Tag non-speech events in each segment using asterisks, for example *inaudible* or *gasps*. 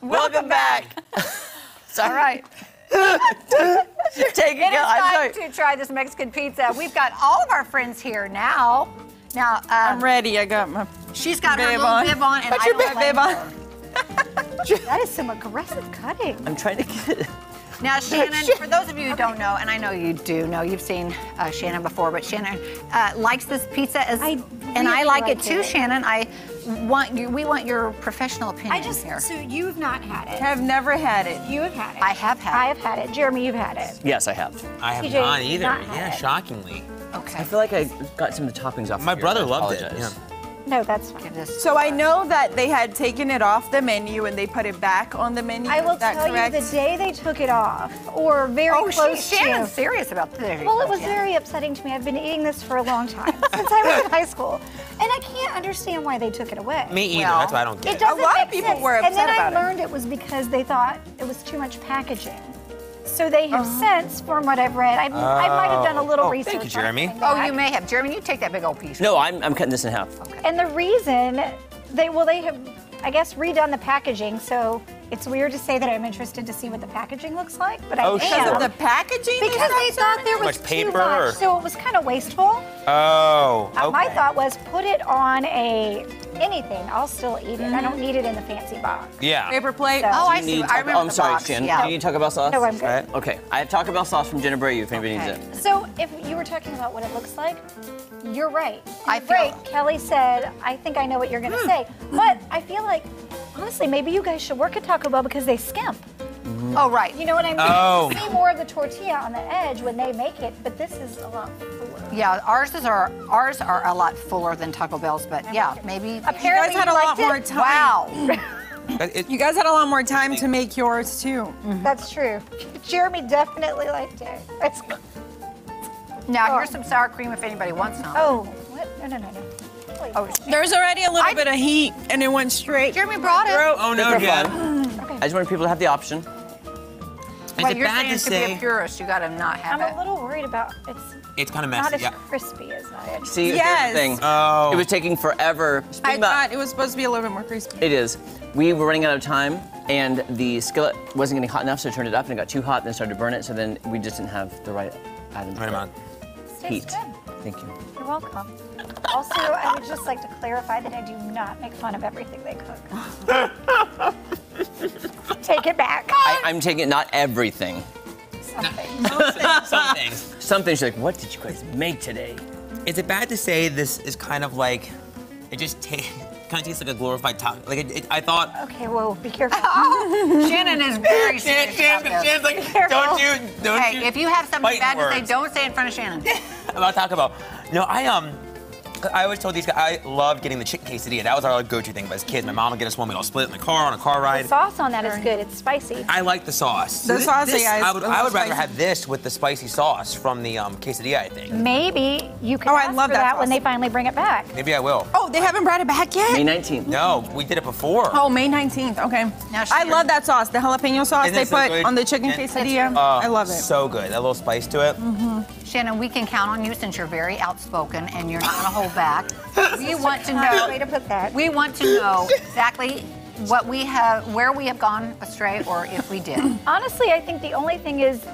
Welcome back. *laughs* All right. *laughs* Take It is I'm time to try this Mexican pizza. We've got all of our friends here now. Now, um, I'm ready. I got my. she's got her bib little on. bib on, and Put I your don't bib on. *laughs* That is some aggressive cutting. I'm trying to get it. Now, *laughs* Shannon, for those of you who don't know, and I know you do know, you've seen uh, Shannon before, but Shannon uh, likes this pizza as, I and I really like it too, it. Shannon. I want you. We want your professional opinion I just here. so you've not had it. Have never had it. You have had it. I have had I it. have had it. Jeremy, you've had it. Yes, I have. I have TJ, not either. not had yeah, it. shockingly. Okay. I feel like I got some of the toppings off. My of brother loved it. Yeah. No, that's fine. Give So I know that they had taken it off the menu and they put it back on the menu. I will that tell correct? you the day they took it off, or very Oh, close she, Shannon's to. serious about this. Well, it was very upsetting to me. I've been eating this for a long time *laughs* since I was in high school, and I can't understand why they took it away. Me either. Well, That's why I don't get It it. doesn't lot of people sense. were And upset then about it. And then I learned it was because they thought it was too much packaging. So they have oh. since, from what I've read, I, I might have done a oh. little Oh, research. thank you, Jeremy. coming Oh, you may have. Jeremy, you take that big old piece. No, I'm, I'm cutting this in half. And the reason they well they have I guess redone the packaging, so it's weird to say that I'm interested to see what the packaging looks like, but Oh, I shit. am. Because of the packaging? because they thought there Too was much too much, or- so it was kind of wasteful. Oh, okay. Uh, My thought was put it on a anything. I'll still eat it. I don't need it in the fancy box. Yeah. paper plate. So- Oh, I see. need I remember oh, I'm the sorry, box. Shan. Yeah. Do you need Taco Bell sauce? No, I'm good. Right. Okay, I have Taco Bell sauce from Jenna Brayu if anybody Okay. needs it. So if you were talking about what it looks like, you're right. I You're feel- right. Kelly said, I think I know what you're gonna Hmm. say. But I feel like honestly, maybe you guys should work at Taco Bell because they skimp. Oh, right. You know what I mean? Oh. You see more of the tortilla on the edge when they make it, but this is a lot fuller. Yeah, ours is are ours are a lot fuller than Taco Bell's, but yeah, maybe. Apparently You guys had a you lot it. more time. Wow. *laughs* It- You guys had a lot more time to make yours too. *laughs* That's true. Jeremy definitely liked it. It's, now here's oh. some sour cream if anybody wants some. oh, what? No, no, no, no. Please. Oh, There's already a little I- bit of heat and it went straight. Jeremy brought it. oh no, They're Jen. Mm. I just wanted people to have the option. Is Well, it you're bad saying to to be a purist, you gotta not have it. I'm a little worried about it's It's kind of messy. not as Yeah. crispy as I had. See, here's Yes. the thing. Oh. It was taking forever. I Speaking about- thought it was supposed to be a little bit more crispy. It is. We were running out of time, and the skillet wasn't getting hot enough, so I turned it up, and it got too hot, and then started to burn it. So then we just didn't have the right items. Right for amount. This Heat. good. Thank you. You're welcome. Also, I would just like to clarify that I do not make fun of everything they cook. *laughs* Take it back. I, I'm taking not everything. Something. *laughs* Some things. Something she's like, "What did you guys make today?" Is it bad to say this is kind of like, it just tastes, kind of tastes like a glorified taco? Like it, it, I thought. Okay, whoa, be careful. *laughs* Shannon is very serious Shan, about this. Shan's like, Careful. don't you, don't Hey, you. if you have something bad to say, don't say it in front of Shannon. *laughs* about Taco Bell. No, I um, I always told these guys I loved getting the chicken quesadilla. That was our go-to thing. But as kids, my mom would get us one. We'd all split it in the car on a car ride. The sauce on that is good. It's spicy. I like the sauce. The Thi- sauce, this, yeah, is I would, a I little would rather have this with the spicy sauce from the um, quesadilla. I think. Maybe you can Oh, I love for that that, when they finally bring it back. Maybe I will. Oh, they haven't brought it back yet? May 19th. No, we did it before. Oh, May 19th. Okay. Now, I love that sauce, the jalapeno sauce Isn't they it so put good? on the chicken Yeah. quesadilla. Oh, I love it. So good. That little spice to it. Shannon, we can count on you since you're very outspoken and you're not gonna hold back. *laughs* We want to know. way to put that. We want to know *laughs* exactly what we have, where we have gone astray, or if we did. *laughs* Honestly, I think the only thing is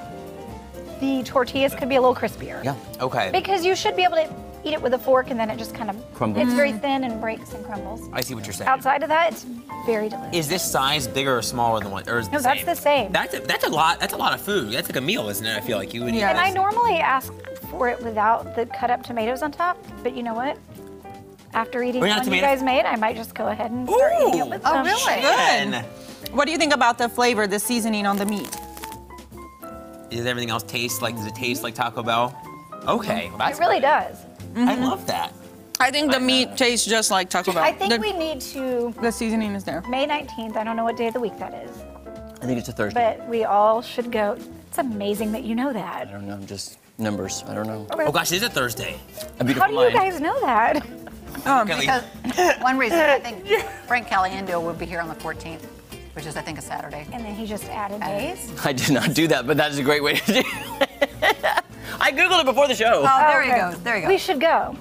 the tortillas could be a little crispier. Yeah. Okay. Because you should be able to eat it with a fork and then it just kind of Crumbles. It's very mm-hmm. thin and breaks and crumbles. I see what you're saying. Outside of that, it's very delicious. Is this size bigger or smaller than what? Or is No, the that's same? the same. That's a, that's a lot. That's a lot of food. That's like a meal, isn't it? I feel like you would eat. Yeah. And I normally ask for it without the cut up tomatoes on top, but you know what? After eating We're the not one you guys made, I might just go ahead and start eating it with oh, some. Oh, really? Jen, What do you think about the flavor, the seasoning on the meat? Does everything else taste like? Does it taste like Taco Bell? Okay, well, that's It really good. does. I mm-hmm. love that. I think the meat tastes just like Taco Bell. I think the, we need to, the seasoning is there. May 19th, I don't know what day of the week that is, I think it's a Thursday. but we all should go. It's amazing that you know that. I don't know, I'm just numbers. I don't know. Oh gosh, it is a Thursday. A beautiful How do you mind. guys know that? Oh, Kelly. Because one reason I think *laughs* Frank Caliendo will be here on the 14th, which is I think a Saturday. And then he just added days. I did not do that, but that is a great way to do it. I googled it before the show. Oh, there he Okay. goes. There you go. We should go.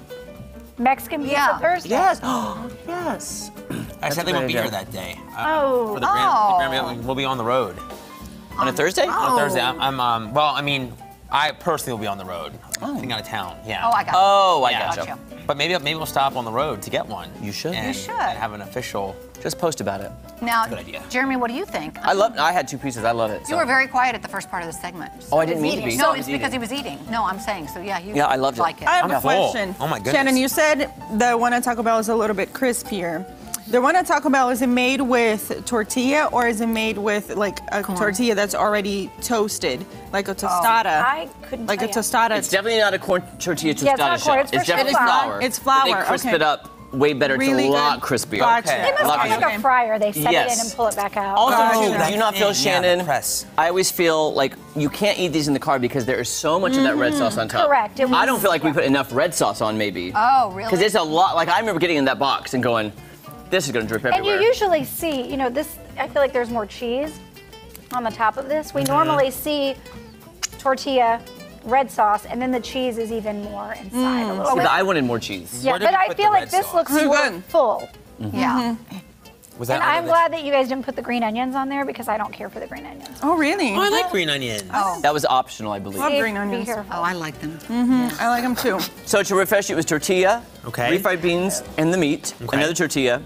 Mexican pizza Yeah. Thursday. Yes. *gasps* *gasps* yes. I sadly a won't be here that day. Uh, Oh. For the, grand, Oh. the Jeremy, we'll be on the road. On a Thursday? On Thursday, I'm, I'm um, well, I mean, I personally will be on the road. Oh. Getting out of town, yeah. Oh, I got Oh, I Yeah. gotcha. Gotcha. But maybe maybe we'll stop on the road to get one. You should. You should. And have an official. Just post about it. Now, Good idea. Jeremy, what do you think? I love. I had two pieces. I love it. You so. were very quiet at the first part of the segment. Oh, I didn't mean to be. No, I it's was because he was eating. No, I'm saying. So yeah, you Yeah, I loved it. like it. I have I'm a full. question. Oh, my goodness. Shannon, you said the one at Taco Bell is a little bit crispier. The one at Taco Bell is it made with tortilla or is it made with like a tortilla that's already toasted, like a oh. tostada? I couldn't like a you. tostada. It's definitely not a corn tortilla tostada Yeah, it's not corn, shell. it's for definitely flour. flour. It's But flour, They crisp okay. it up way better. Really it's a lot good. crispier. Gotcha. Okay. It must Lot be like a fryer. They set it in and pull it back out. Also, Gotcha. do you not feel, Shannon? the press. I always feel like you can't eat these in the car because there is so much of that red sauce on top. Correct. It I don't feel like we put enough red sauce on, maybe. Oh, really? Because it's a lot. Like I remember getting in that box and going, "This is gonna drip everywhere. And you usually see, you know, this, I feel like there's more cheese on the top of this. We Mm-hmm. normally see tortilla, red sauce, and then the cheese is even more inside a little See, bit. I wanted more cheese. Yeah, Where but I feel like red this sauce? looks Pretty more good. full. yeah. *laughs* Was that And I'm the- glad that you guys didn't put the green onions on there because I don't care for the green onions. oh, really? Oh, I like green onions. Oh. That was optional, I believe. Love Be- green be onions. careful. Oh, I like them. Mm -hmm. I like them too. So to refresh, it was tortilla, Okay. refried beans, and the meat. Okay. Another tortilla,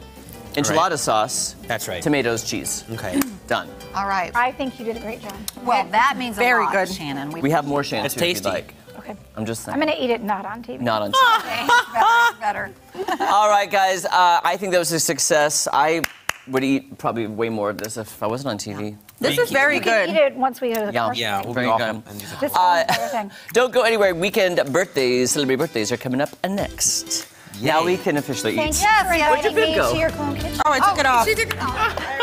enchilada sauce. That's right. Tomatoes, cheese. Okay. *clears throat* Done. All right. I think you did a great job. Well, that means a Very lot, good. Shannon. We have more Shannon It's too, if tasty. like. Okay. I'm just saying. I'm gonna eat it not on TV. Not on. *laughs* TV. Better. *laughs* All right, guys. Uh, I think that was a success. I would eat probably way more of this if I wasn't on TV. This Thank is you. very You can eat it once we go to the Yeah. Yeah, we'll Very be off good. and This Uh, whole thing. *laughs* Don't go anywhere. Weekend birthdays, celebrity birthdays are coming up next. Now we can officially Thank eat. you for Where'd your inviting me go? to your clone kitchen. Oh, I took oh, it off. She took it off. Oh.